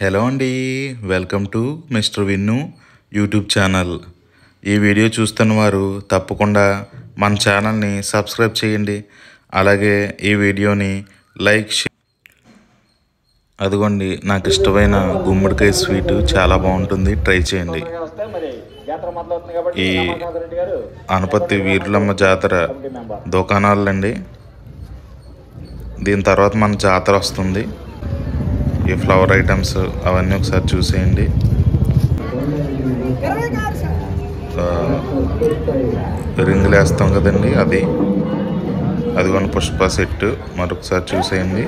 Hello అండి welcome to mister Vinnu YouTube channel. ఈ video చూస్తున్న వారు తప్పకుండా మన ఛానల్ని సబ్స్క్రైబ్ చేయండి. అలాగే ఈ వీడియోని లైక్ అదిగోండి నాకు ఇష్టమైన గుమ్మడికాయ స్వీట్ చాలా బాగుంటుంది. ట్రై చేయండి. ఈ అనపత్తి వీరులమ్మ జాతర దుకాణాలండి దీని తర్వాత మన జాతర వస్తుంది. ఈ ఫ్లవర్ ఐటమ్స్ అవన్నీ ఒకసారి చూసేయండి. రింగ్ రింగులు వేస్తాం కదండి అది. అదిగోండి పుష్ప సెట్ మరొకసారి చూసేయండి.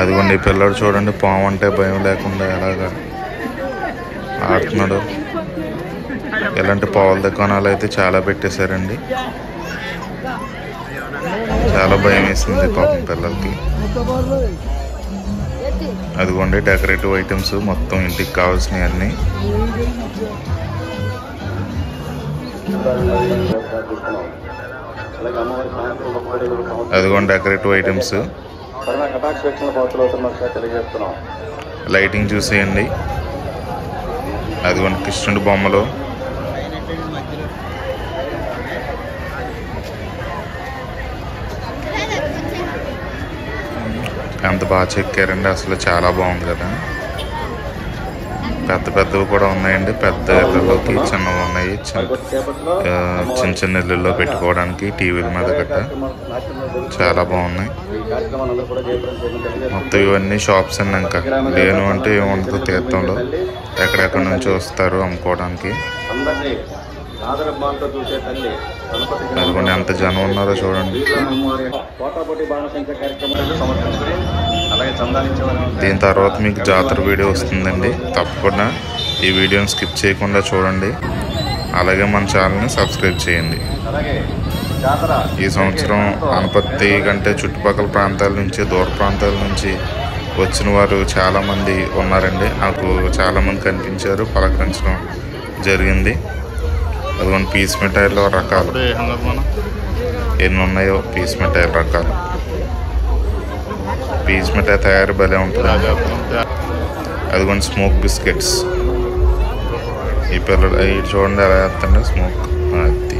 అదిగోండి ఈ పిల్లడు చూడండి పాము అంటే భయం లేకుండా ఎలాగా ఆడుతున్నాడు. ఇలాంటి పావుల దుకాణాలు అయితే చాలా పెట్టేశారండి. చాలా భయం వేసింది పాపం పిల్లలకి. అదిగోండి డెకరేటివ్ ఐటమ్స్ మొత్తం ఇంటికి కావాల్సినవి అన్నీ. అదిగోండి డెకరేటివ్ ఐటమ్స్ తెలియజేస్తున్నాం లైటింగ్ చూసేయండి. అదిగోండి కృష్ణుడి బొమ్మలు. ఎంత బాగా చెక్కారండి. అసలు చాలా బాగుంది కదా. పెద్ద పెద్దవి కూడా ఉన్నాయండి. పెద్ద ఇళ్ళలోకి చిన్నవి ఉన్నాయి. చిన్న చిన్న ఇళ్ళల్లో పెట్టుకోవడానికి టీవీల మీద గట్ట చాలా బాగున్నాయి. మొత్తం ఇవన్నీ షాప్స్ అండి ఇంకా. లేను అంటే ఏముండదు తీర్థంలో. ఎక్కడెక్కడ నుంచి వస్తారు అమ్ముకోవడానికి. అదిగోండి ఎంత జనం ఉన్నారో చూడండి. దీని తర్వాత మీకు జాతర వీడియో వస్తుందండి. తప్పకుండా ఈ వీడియోని స్కిప్ చేయకుండా చూడండి. అలాగే మన ఛానల్ని సబ్స్క్రైబ్ చేయండి. ఈ సంవత్సరం అనపత్తి కంటే చుట్టుపక్కల ప్రాంతాల నుంచి దూర ప్రాంతాల నుంచి వచ్చిన వారు చాలామంది ఉన్నారండి. నాకు చాలామంది కనిపించారు. పలకరించడం జరిగింది. అదిగోండి పీస్ మిఠాయిలో రకాలు. ఎన్ని ఉన్నాయో పీస్ మిఠాయిల రకాలు. పీస్ మిఠాయి తయారు భలే ఉంటుంది. అదిగోండి స్మోక్ బిస్కెట్స్. ఈ పిల్లలు అవి చూడండి ఎలా వేస్తుండే స్మోక్. అది.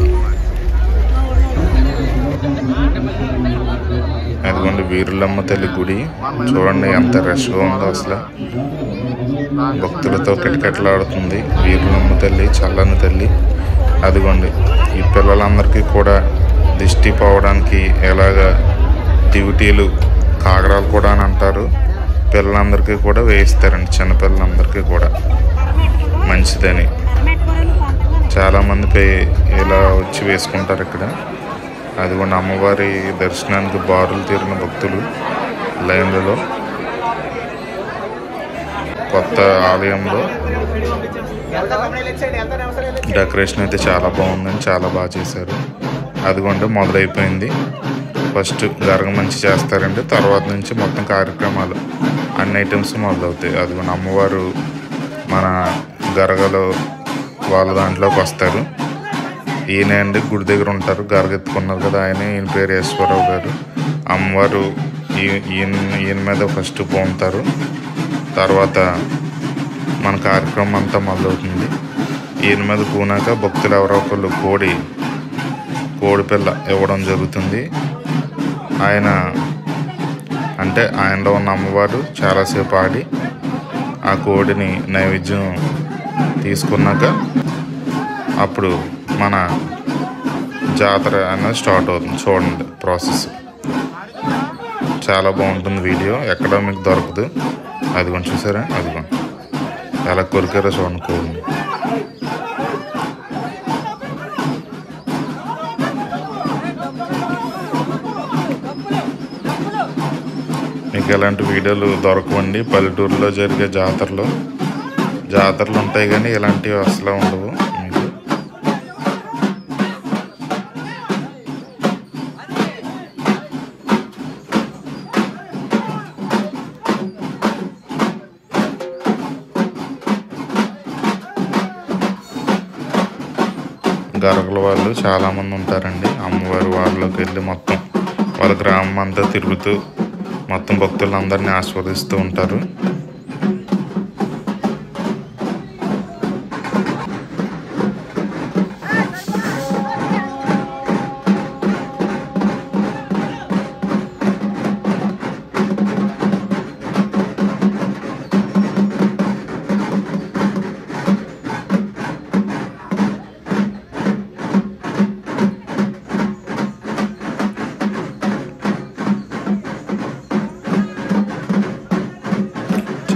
అదిగోండి వీరులమ్మ తల్లి గుడి. చూడండి ఎంత రష్గా ఉందో అసలు. భక్తులతో కిటకిటలాడుతుంది. వీరులమ్మ తల్లి చల్లని తల్లి. అదిగోండి ఈ పిల్లలందరికీ కూడా దిష్టి పోవడానికి ఎలాగ దివిటీలు కాగడాలు కూడా అని అంటారు. పిల్లలందరికీ కూడా వేయిస్తారండి చిన్నపిల్లలందరికీ కూడా. మంచిదని. చాలామంది పే ఇలా వచ్చి వేసుకుంటారు ఇక్కడ. అదిగోండి అమ్మవారి దర్శనానికి బారులు తీరిన భక్తులు లైన్లలో. కొత్త ఆలయంలో. డెకరేషన్ అయితే చాలా బాగుందని చాలా బాగా చేశారు. అదిగోండి మొదలైపోయింది. ఫస్ట్ గరగ మంచి చేస్తారండి. తర్వాత నుంచి మొత్తం కార్యక్రమాలు. అన్ని ఐటమ్స్ మొదలవుతాయి. అదిగోండి అమ్మవారు మన గరగలో వాళ్ళ దాంట్లోకి వస్తారు. ఈయన అండి గుడి దగ్గర ఉంటారు. గరగెత్తుకున్నారు కదా ఆయన. ఈయన పేరు ఈశ్వరరావు గారు. అమ్మవారు ఈయన ఈయన మీద ఫస్ట్ పోతారు. తర్వాత మన కార్యక్రమం అంతా మొదలవుతుంది. ఈయన మీద పూనాక భక్తులు ఎవరో ఒకళ్ళు కోడి కోడి పిల్ల ఇవ్వడం జరుగుతుంది. ఆయన అంటే ఆయనలో ఉన్న అమ్మవారు చాలాసేపు ఆడి ఆ కోడిని నైవేద్యం తీసుకున్నాక అప్పుడు మన జాతర అనేది స్టార్ట్ అవుతుంది. చూడండి ప్రాసెస్. చాలా బాగుంటుంది వీడియో. ఎక్కడ మీకు దొరకదు. అదిగోండి చూసారా? అది ఎలా కొరికారో చూడండి కోడిని. ఎలాంటి వీడియోలు దొరకవండి. పల్లెటూరులో జరిగే జాతరలో. జాతరలు ఉంటాయి కానీ ఇలాంటివి అసలు ఉండవు మీకు. గరగల వాళ్ళు చాలామంది ఉంటారండి. అమ్మవారి వాళ్ళకి వెళ్ళి మొత్తం వాళ్ళ గ్రామం అంతా తిరుగుతూ మొత్తం భక్తులందరినీ ఆస్వాదిస్తూ ఉంటారు.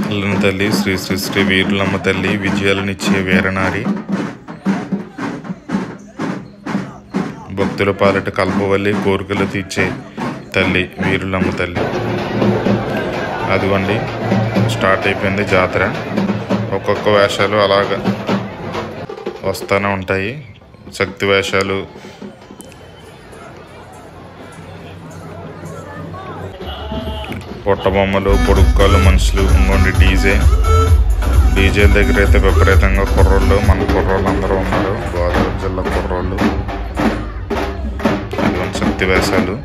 అల్లని తల్లి శ్రీ శ్రీ శ్రీ వీరులమ్మ తల్లి విజయాలనిచ్చే వీరనారి. భక్తుల పాలట కల్పవల్లి కోరికలు తీర్చే తల్లి వీరులమ్మ తల్లి. అదిగోండి స్టార్ట్ అయిపోయింది జాతర. ఒక్కొక్క వేషాలు అలాగ వస్తూనే ఉంటాయి. శక్తి వేషాలు పొట్టబొమ్మలు పొడుక్కాలు మనుషులు ఇంకోండి డీజే. డీజే దగ్గర అయితే విపరీతంగా కుర్రోళ్ళు మన కుర్రోళ్ళు అందరూ ఉన్నారు. గోదావరి జిల్లా కుర్రోళ్ళు. ఇదిగోండి శక్తి వేషాలు.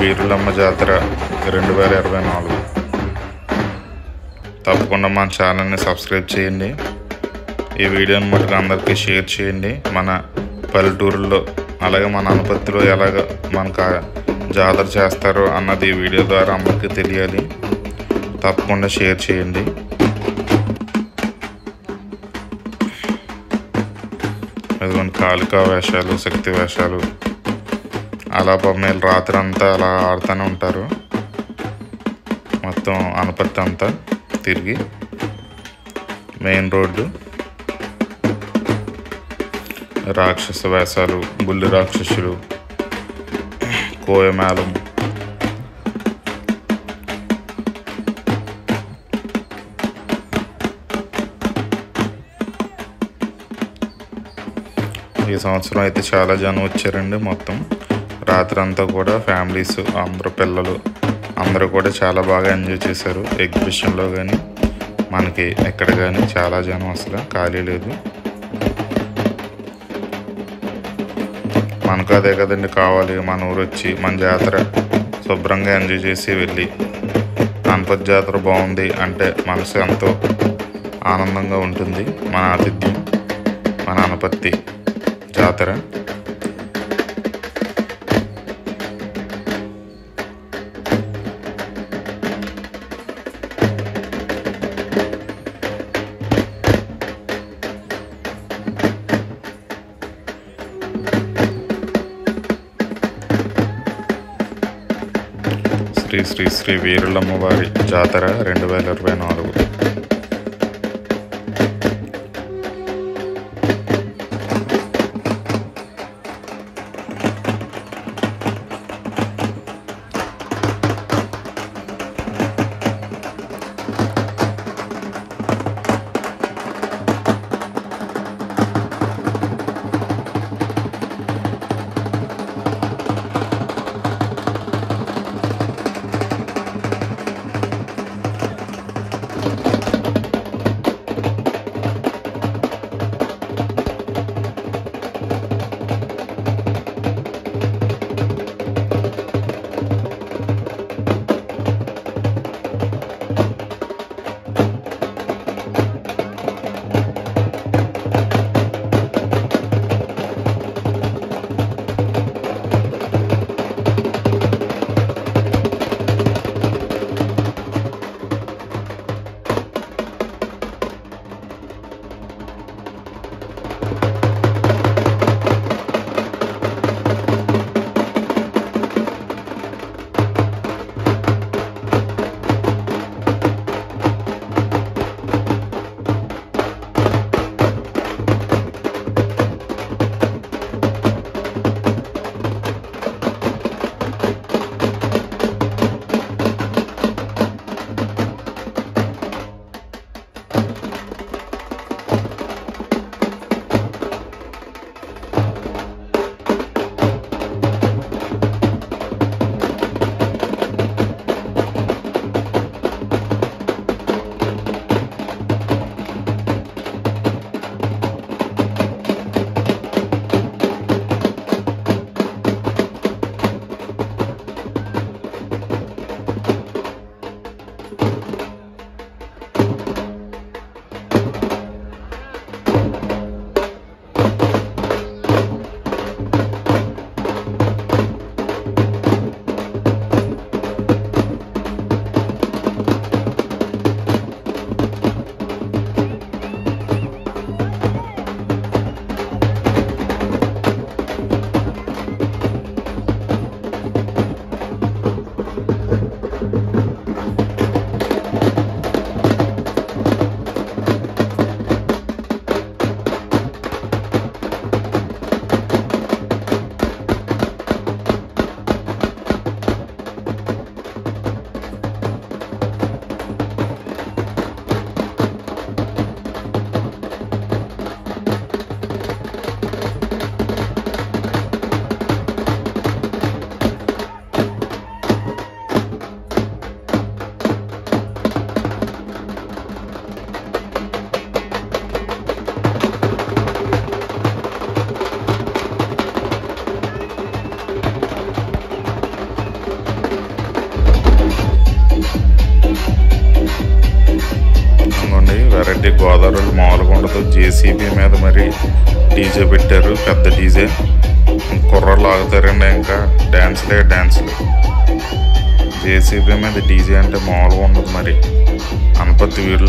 వీరులమ్మ జాతర రెండు వేల ఇరవై నాలుగు. తప్పకుండా మన ఛానల్ని సబ్స్క్రైబ్ చేయండి. ఈ వీడియోని మటుకు అందరికీ షేర్ చేయండి. మన పల్లెటూరులో అలాగే మన అనుపత్తిలో ఎలాగ మనకు జాతర చేస్తారో అన్నది ఈ వీడియో ద్వారా అందరికీ తెలియాలి. తప్పకుండా షేర్ చేయండి. అదిగోండి కాళికా వేషాలు శక్తి వేషాలు. అలా బొమ్మలు రాత్రి అంతా అలా ఆడుతూనే ఉంటారు. మొత్తం అనుపత్తి అంతా. తిరిగి మెయిన్ రోడ్డు. రాక్షస వేషాలు బుల్లి రాక్షసులు కోయమేళం ఈ సంవత్సరం అయితే చాలా జనం వచ్చారండి మొత్తం. రాత్రి అంతా కూడా ఫ్యామిలీస్ అందరూ పిల్లలు. అందరూ కూడా చాలా బాగా ఎంజాయ్ చేశారు. ఎగ్జిబిషన్లో కానీ మనకి ఎక్కడ కానీ చాలా జనం అసలు ఖాళీ లేదు. మనకు అదే కదండి కావాలి మన ఊరు వచ్చి మన జాతర శుభ్రంగా ఎంజాయ్ చేసి వెళ్ళి గణపతి జాతర బాగుంది అంటే మనసు ఎంతో ఆనందంగా ఉంటుంది. మన ఆతిథ్యం మన అనపత్తి జాతర. శ్రీ శ్రీ వీరులమ్మవారి జాతర రెండు వేల ఇరవై నాలుగు.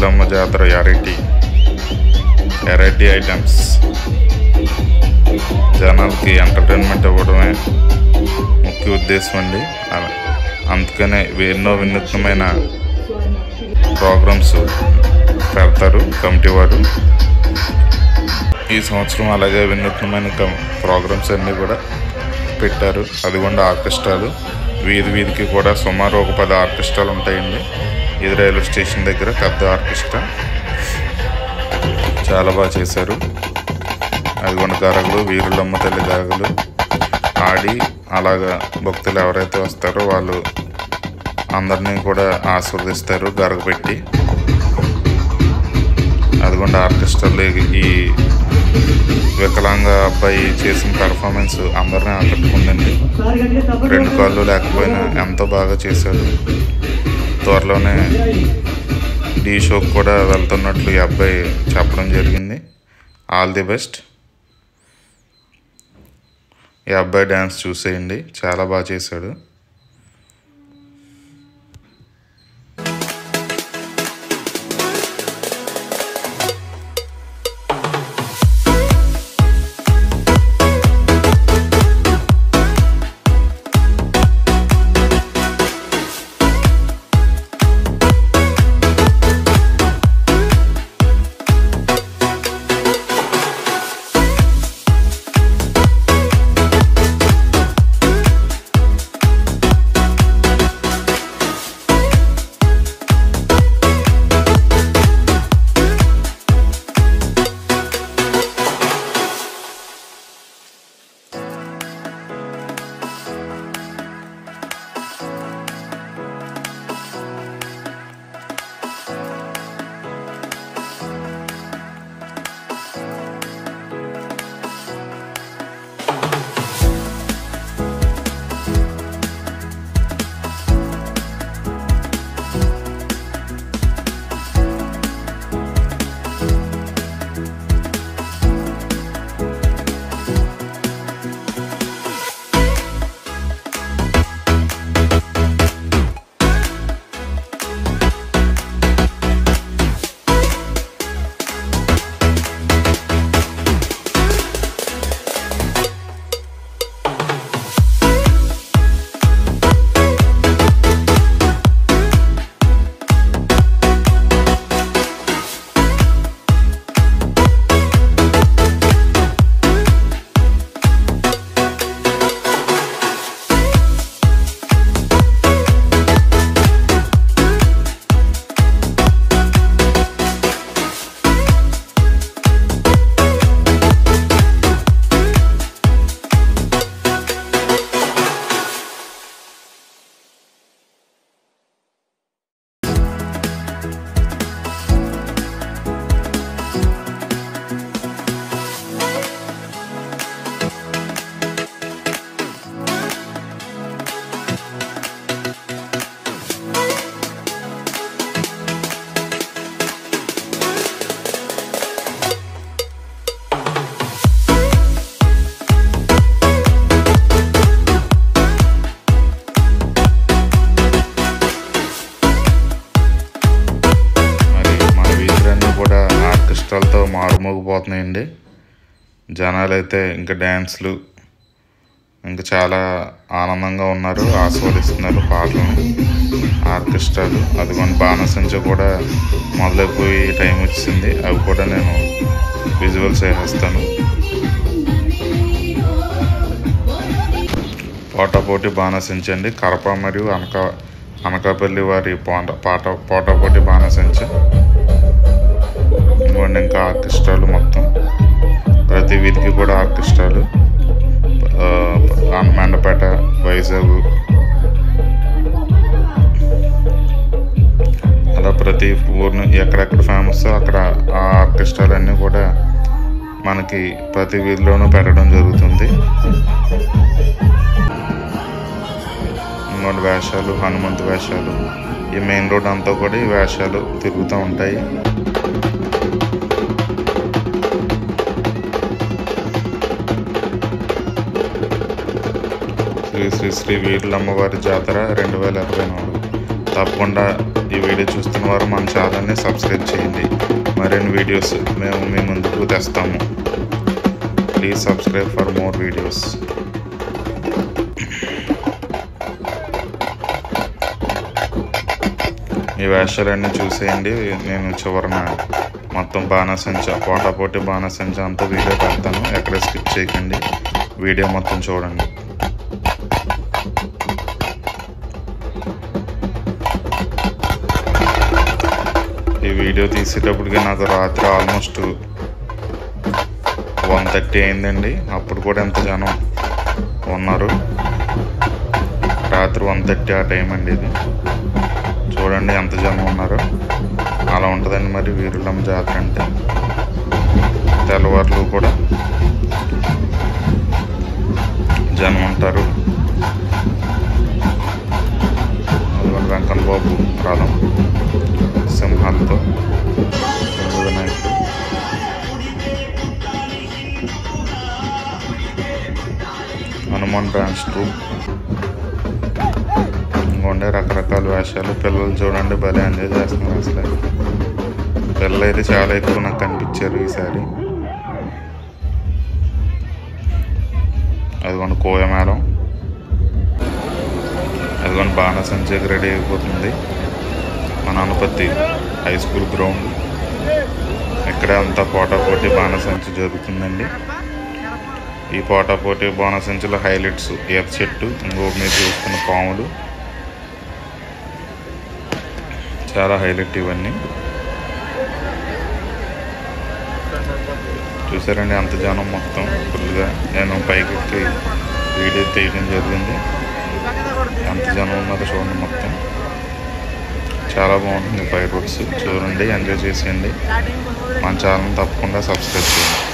అనపత్తి జాతర ఎరటి ఎరైటీ ఐటమ్స్. జనాలకి ఎంటర్టైన్మెంట్ ఇవ్వడమే ముఖ్య ఉద్దేశం అండి. అందుకనే ఎన్నో వినూత్నమైన ప్రోగ్రామ్స్ పెడతారు కమిటీ వారు. ఈ సంవత్సరం అలాగే వినూత్నమైన కం- ప్రోగ్రామ్స్ అన్నీ కూడా పెట్టారు. అదిగొండ ఆర్కెస్ట్రాలు. వీధి వీధికి కూడా సుమారు ఒక పది ఆర్కెస్ట్రాలు ఉంటాయండి. ఇది రైల్వే స్టేషన్ దగ్గర పెద్ద ఆర్కెస్ట్రా. చాలా బాగా చేశారు. అదిగొండ గరగలు వీరులమ్మ తల్లి గరగలు ఆడి అలాగా భక్తులు ఎవరైతే వస్తారో వాళ్ళు అందరినీ కూడా ఆశీర్వదిస్తారు గరగ పెట్టి అదిగొండ ఆర్కెస్ట్రాలో ఈ వికలాంగ అబ్బాయి చేసిన పెర్ఫార్మెన్స్ అందరినీ ఆకట్టుకుందండి. రెండు కాళ్ళు లేకపోయినా ఎంతో బాగా చేశాడు. త్వరలోనే డీ షోకి కూడా వెళ్తున్నట్లు ఈ అబ్బాయి చెప్పడం జరిగింది. ఆల్ ది బెస్ట్ ఈ అబ్బాయి డ్యాన్స్ చూసేయండి. చాలా బాగా చేశాడు. అయితే ఇంకా డ్యాన్స్లు ఇంకా చాలా ఆనందంగా ఉన్నారు ఆస్వాదిస్తున్నారు పాటలను ఆర్కెస్ట్రాలు అది అదిగోండి బాణసంచ కూడా మొదలైపోయి టైం వచ్చింది. అవి కూడా నేను విజువల్స్ వేసేస్తాను పోటాపోటీ బాణసంచ అండి. కరప మరియు అనక అనకాపల్లి వారి పాట పాట పోటాపోటీ బాణసంచ. ఇంకా ఆర్కెస్ట్రాలు మొత్తం. ప్రతి వీధికి కూడా ఆర్కెస్ట్రాలు మండపేట వైజాగ్. అలా ప్రతి ఊరిని ఎక్కడెక్కడ ఫేమస్ అక్కడ ఆ ఆర్కెస్ట్రాలన్నీ కూడా మనకి ప్రతి వీధిలోనూ పెట్టడం జరుగుతుంది. ఇంకోటి వేషాలు హనుమంతు వేషాలు ఈ మెయిన్ రోడ్ అంతా కూడా ఈ వేషాలు తిరుగుతూ ఉంటాయి. శ్రీ శ్రీ వీరులమ్మవారి జాతర రెండు వేల ఇరవై నాలుగు. తప్పకుండా ఈ వీడియో చూస్తున్న వారు మన ఛానల్ని సబ్స్క్రైబ్ చేయండి. మరిన్ని వీడియోస్ మేము మీ ముందుకు తెస్తాము. Please subscribe for more videos. ఈ వేషాలన్నీ చూసేయండి. నేను చివరన మొత్తం బాణసంచ పోటాపోటీ బాణసంచ అంతా వీడియో పెడతాను. ఎక్కడ స్కిప్ చేయకండి. వీడియో మొత్తం చూడండి. వీడియో తీసేటప్పటికి నాకు రాత్రి ఆల్మోస్ట్ వన్ థర్టీ అయిందండి. అప్పుడు కూడా ఎంత జనం ఉన్నారు? రాత్రి వన్ థర్టీ ఆ టైం అండి ఇది. చూడండి ఎంత జనం ఉన్నారు. అలా ఉంటుందండి మరి వీరులం జాతర అంటే. తెల్లవారులు కూడా జనం ఉంటారు. అదిగోండి వెంకన్న బాబు రథం సింహాలతో. వినాయకుడు హనుమాన్ డ్యాన్స్ ట్రూప్ ఇంకొండే రకరకాల వేషాలు. పిల్లలు చూడండి భలే ఎంజాయ్ చేస్తున్నారు అసలు. పిల్లలు అయితే చాలా ఎక్కువ నాకు కనిపించారు ఈసారి. అదిగోండి కోయమేళం అదిగోండి బాణసంచకి రెడీ అయిపోతుంది. మన అనుపత్తి హై స్కూల్ గ్రౌండ్. ఇక్కడ అంతా పోటాపోటీ బాణసంచి జరుగుతుందండి. ఈ పోటాపోటీ బాణసంచిలో హైలైట్స్ ఈత చెట్టు ఇంకో మీద చూస్తున్న పాములు. చాలా హైలైట్ ఇవన్నీ. చూసారండి అంత జనం మొత్తం. ఫుల్గా నేను పైకి వీడియో తీయడం జరిగింది. ఎంత జనం ఉన్నారో చూడండి మొత్తం. చాలా బాగుంటుంది. ఫైర్ వర్క్స్ చూడండి ఎంజాయ్ చేసేయండి. మన ఛానల్ తప్పకుండా సబ్స్క్రైబ్ చేయండి.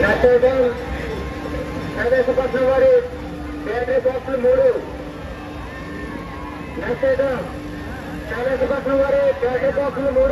నటోబల్ ప్రవేశపట్నం వారి బ్యాటరీ బాక్సులు మూడు నటోబల్ ప్రవేశపట్నం వారి బ్యాటరీ బాక్సులు మూడు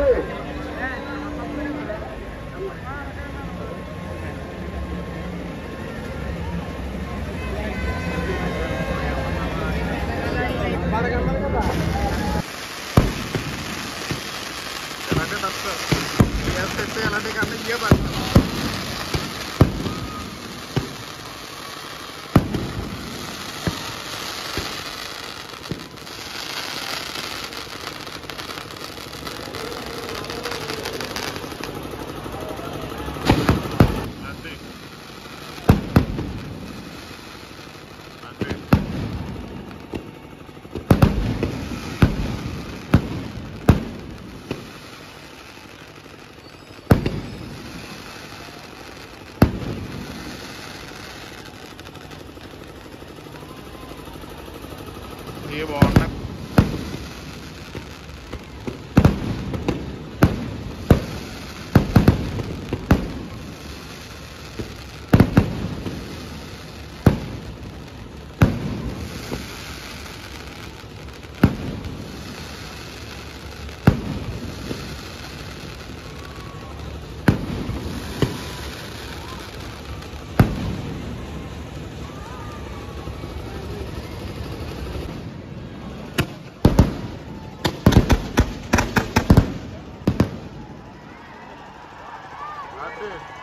Good.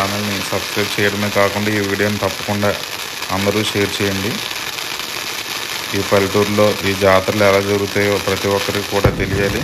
ఛానల్ని సబ్స్క్రైబ్ చేయడమే కాకుండా ఈ వీడియోని తప్పకుండా అందరూ షేర్ చేయండి. ఈ పల్లెటూరులో ఈ జాతరలు ఎలా జరుగుతాయో ప్రతి ఒక్కరికి కూడా తెలియాలి.